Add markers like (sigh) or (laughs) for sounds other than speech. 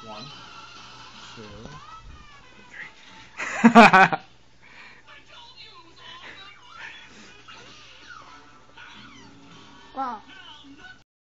One, two, three. (laughs) Wow.